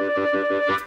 Call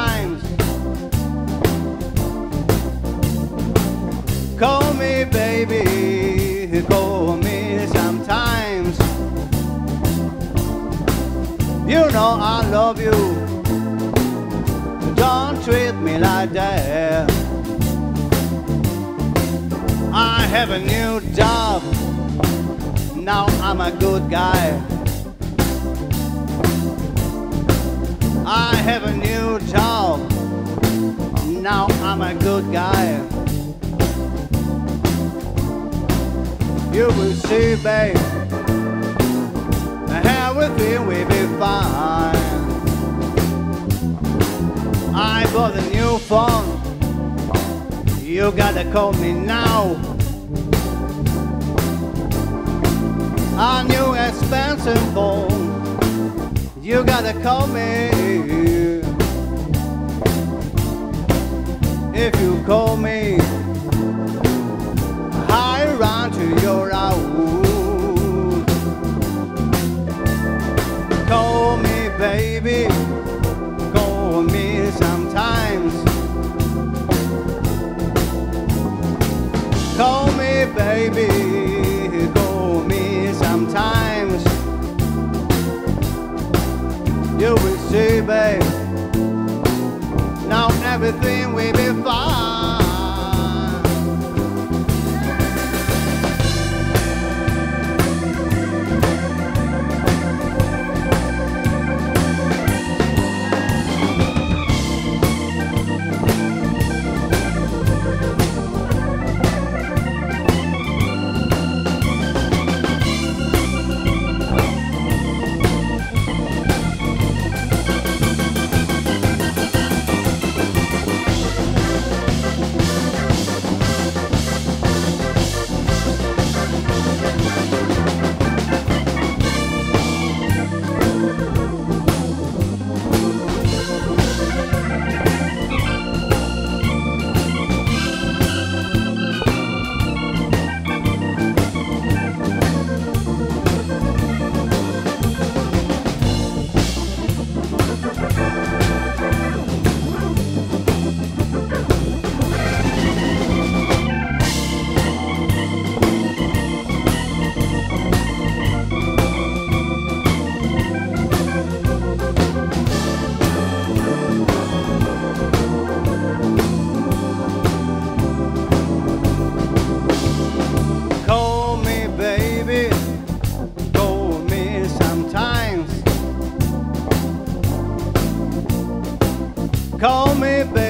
sometimes. Call me, baby. Call me sometimes. You know I love you. Don't treat me like that. I have a new job. Now I'm a good guy. I have a new job. Now I'm a good guy. You will see, babe. Everything will be fine. I bought a new phone. You gotta call me now. A new expensive phone. You gotta call me. If you call me, everything will Call me, baby.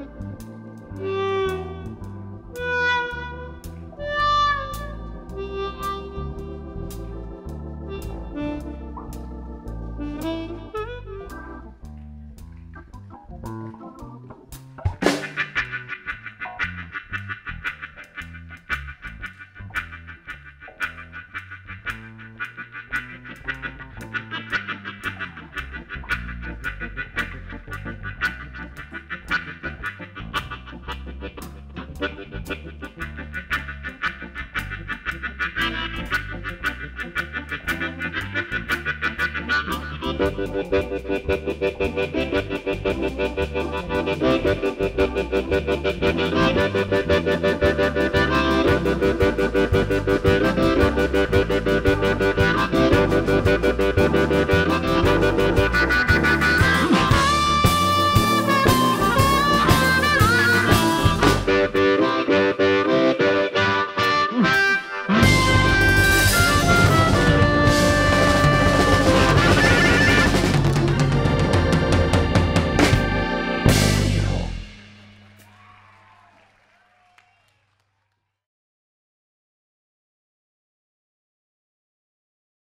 Thank you.